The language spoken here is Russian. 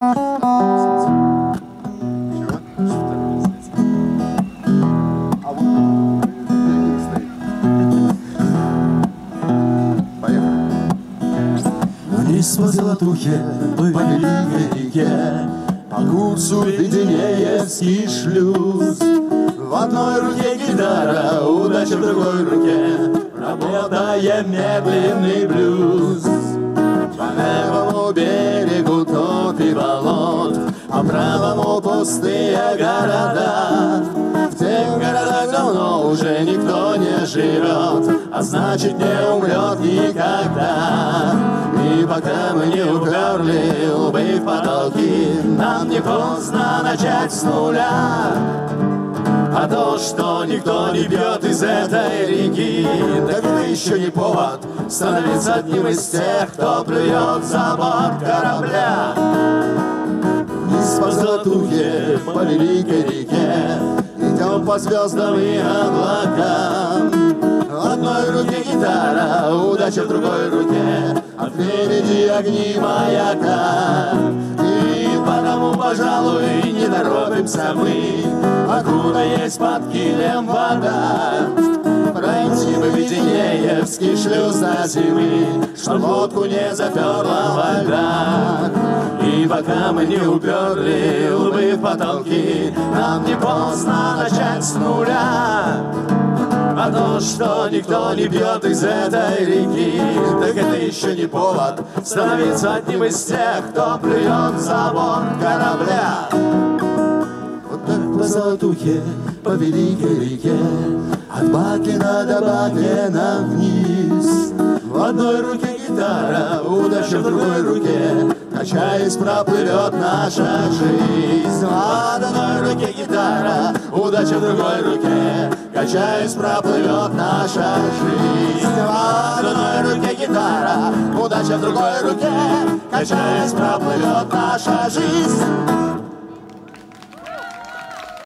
Вниз по золотухе, великой реке, По курсу Веденеевский шлюз. В одной руке гитара, удача в другой руке, Работая медленный блюз. А правому пустые города. В тех городах давно уже никто не живет, А значит не умрет никогда. И пока мы не уперли лбы в потолки, Нам не поздно начать с нуля. А то, что никто не бьет из этой реки, Так это еще не повод становиться одним из тех, Кто плюет за борт корабля. Вниз по великой реке, Идем по звездам и облакам. В одной руке гитара, удача в другой руке, А впереди огни маяка. И потому, пожалуй, не торопимся мы, Покуда есть под килем вода. Пройти бы Веденеевский шлюз до зимы, Чтоб лодку не заперла во льдах. И пока мы не уперли лбы в потолки, Нам не поздно начать с нуля. А то, что никто не бьет из этой реки, Так это еще не повод становиться одним из тех, Кто плюет за борт корабля. Вот так по золотухе, по великой реке, От Бакина до Бакина вниз. В одной руке гитара, удача в другой руке, Качаясь, проплывет наша жизнь. В одной руке гитара, удача в другой руке, Качаясь, проплывет наша жизнь. В одной руке гитара, удача в другой руке, Качаясь, проплывет наша жизнь.